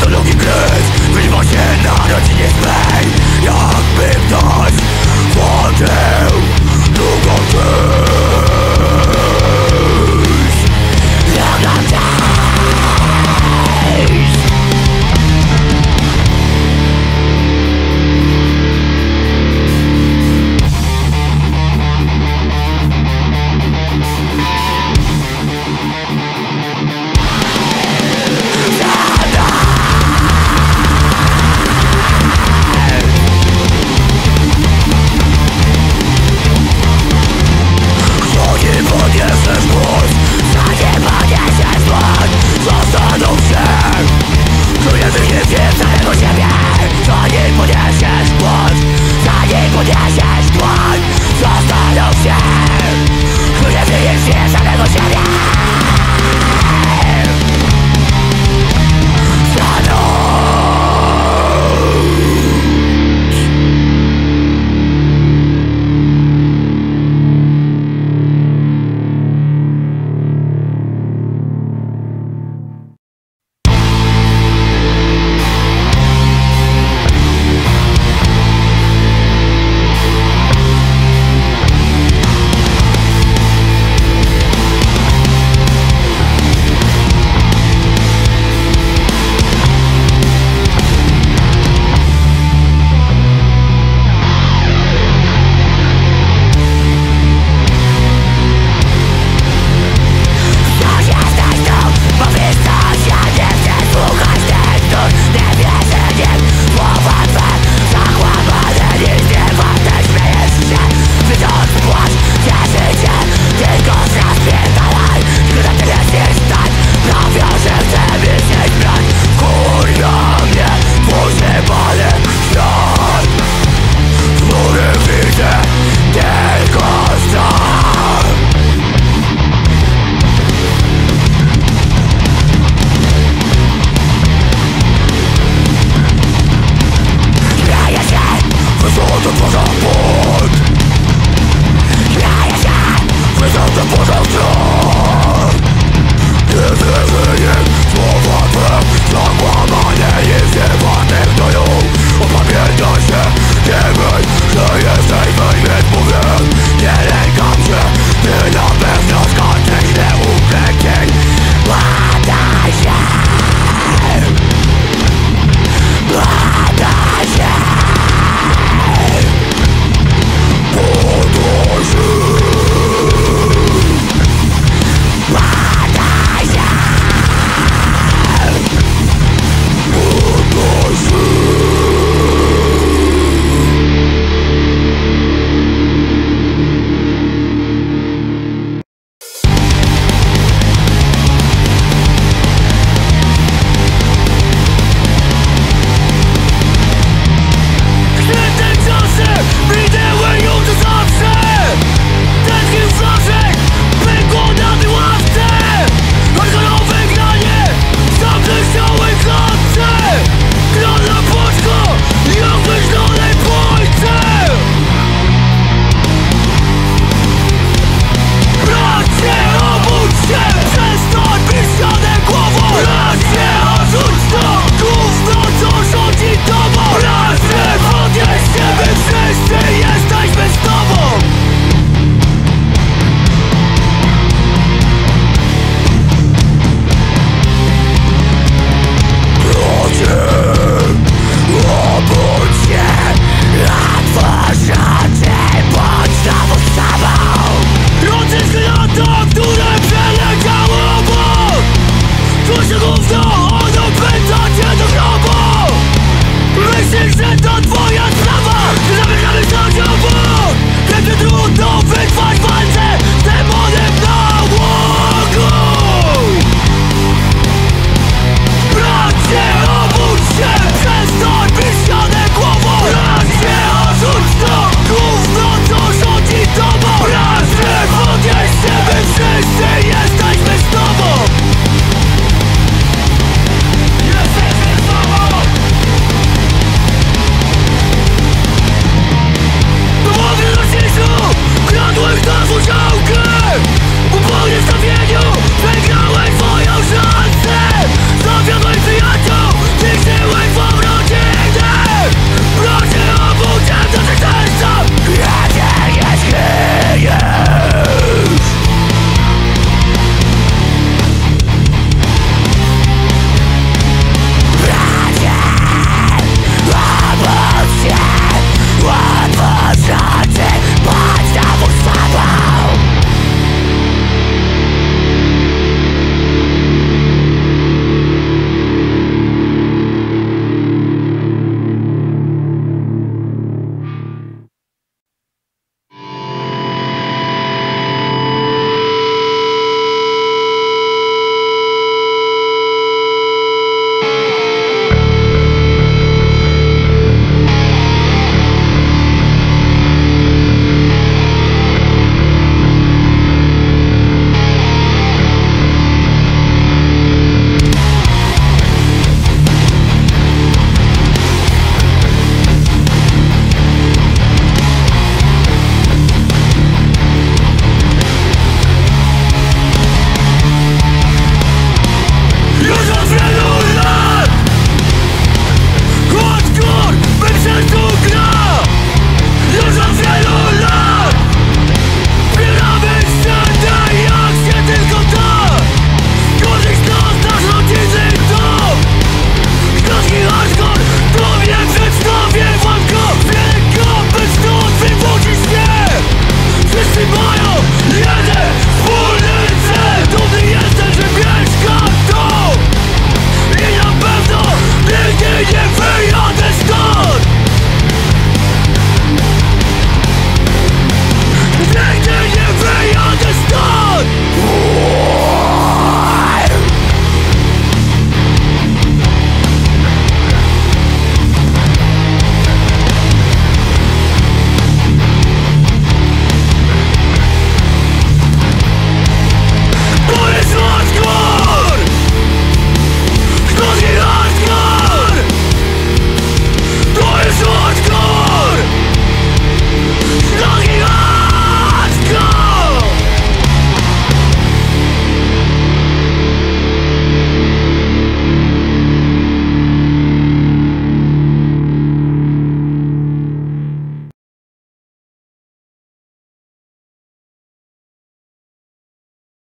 patologii kres Wyrywa się na rodzinie